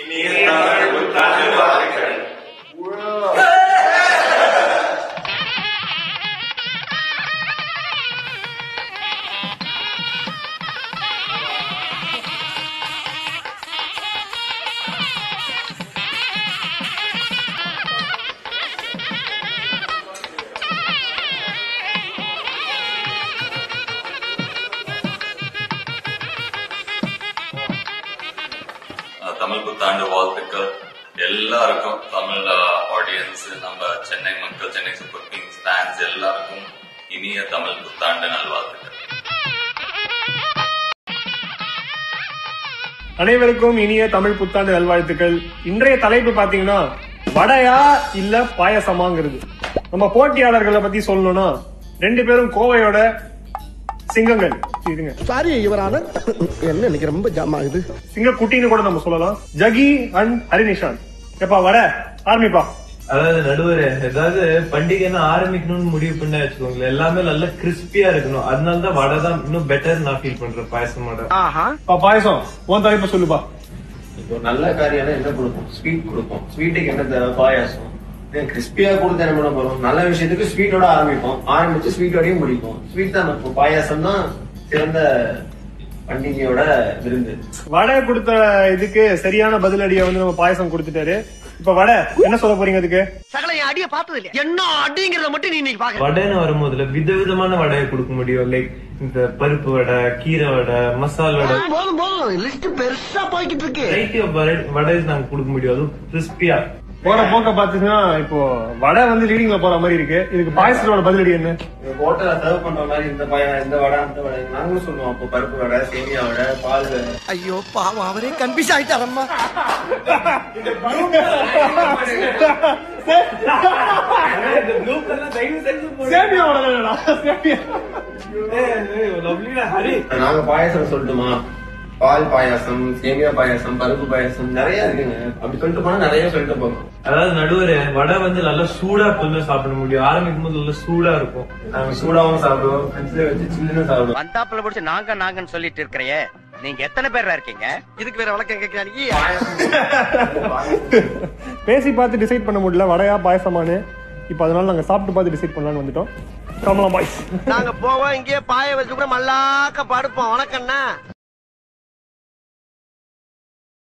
இனிய தமிழ் தமிழ் புத்தாண்டு வாழ்த்துக்கள். எல்லாருக்கும் தமிழ் ஆடியன்ஸ் நம்ம சென்னை மக்கள் சென்னை சூப்பர் கிங்ஸ் ஃபேன்ஸ் எல்லாருக்கும் இனிய தமிழ் புத்தாண்டு நல்வாழ்த்துக்கள். அனைவருக்கும் இனிய தமிழ் புத்தாண்டு நல்வாழ்த்துக்கள். இன்றைய தலைப்பு பாத்தீங்கன்னா வடையா இல்ல பாயசமாங்கிறது. நம்ம போட்டியாளர்களை பத்தி சொல்லணும்னா ரெண்டு பேரும் கோவையோட சிங்கங்கள். இதுங்க சாரி இவரான என்ன இன்னைக்கு ரொம்ப ஜாம் ஆகுது. சிங்க குட்டின்னு கூட நம்ம சொல்லலாம். ஜகி அண்ட் ஹரிநிஷான். எப்பா வட ஆரம்பிப்பா. அதாவது நடுவர் ஏதாவது பண்டிகைன்னு ஆரம்பிக்கணும்னு முடிவு பண்ண வச்சுக்கோங்களேன். எல்லாமே நல்லா கிறிஸ்பியா இருக்கணும். அதனால தான் வடை தான் இன்னும் பெட்டர் நான் ஃபீல் பண்றேன் பாயசமோட. பாயசம். உன் தலைப்பு சொல்லுப்பா. இப்போ நல்ல காரியம் என்ன கொடுப்போம்? ஸ்வீட் கொடுப்போம். ஸ்வீட்டுக்கு என்ன தேவை? பாயாசம். கிறிஸ்பியா கொடுத்து என்ன பண்ண போறோம் நல்ல விஷயத்துக்கு ஸ்வீட்டோட ஆரம்பிப்போம். ஆரம்பிச்சு ஸ்வீட்டோடயும் முடிப்போம். ஸ்வீட் தான் இப்போ பாயாசம் தான் சிறந்த பண்டிகையோட விருந்து. வடை கொடுத்த இதுக்கு சரியான பதிலடியை வந்து நம்ம பாயசம் கொடுத்துட்டாரு. இப்ப வடை என்ன சொல்ல போறீங்க அதுக்கு? சகல என் அடிய பார்த்தது இல்லையா? என்ன அடிங்கிறத மட்டும் நீ இன்னைக்கு பாக்க வடைன்னு வரும்போதுல விதவிதமான வடையை கொடுக்க முடியும். லைக் இந்த பருப்பு வடை கீரை வடை மசால் வடை. போதும் போதும். லிஸ்ட் பெருசா போய்கிட்டு இருக்கு. வடை நாங்க கொடுக்க முடியும். அதுவும் கிறிஸ்பியா போற போக்க பாத்தீங்கன்னா இப்போ வடை வந்து லீடிங்ல போற மாதிரி இருக்கு. இதுக்கு பாயசத்தோட பதிலடி என்ன? ஹோட்டல்ல சர்வ் பண்ற மாதிரி இந்த பய இந்த வடை அந்த வடை. நாங்களும் சொல்லுவோம் அப்போ பருப்பு வடை சேமியா வடை பால் ஐயோ பாவம் அவரே கன்ஃபியூஸ் ஆயிட்டாரம்மா சேமியா வடை தானேடா? சேமியா. நாங்க பாயாசம் சொல்லட்டுமா? பால் பாயாசம் சேமியா பாயாசம் பருப்பு பாயாசம் நிறைய இருக்குங்க. அப்படி சொல்லிட்டு போனா நிறைய சொல்லிட்டு போகணும் அதாவது நடுவர் வடை வந்து நல்லா சூடா எப்பவுமே சாப்பிட முடியும். ஆரம்பிக்கும் போது நல்லா சூடா இருக்கும். நாங்க சூடாவும் சாப்பிடுவோம். ஃப்ரிட்ஜ்ல வச்சு சில்லுன்னு சாப்பிடுவோம். வந்தாப்புல பிடிச்சி நாங்க நாங்கன்னு சொல்லிட்டு இருக்கிறையே நீங்க எத்தனை பேரா இருக்கீங்க? இதுக்கு வேற வழக்கம் கேட்கிறாங்க. பேசி பார்த்து டிசைட் பண்ண முடியல. வடையா பாயசமானு இப்போ அதனால நாங்க சாப்பிட்டு பார்த்து டிசைட் பண்ணலாம்னு வந்துட்டோம். கமலா பாய்ஸ். நாங்க போவோம் இங்கேயே பாய வச்சு கூட மல்லாக்க படுப்போம். வணக்கம்ண்ணா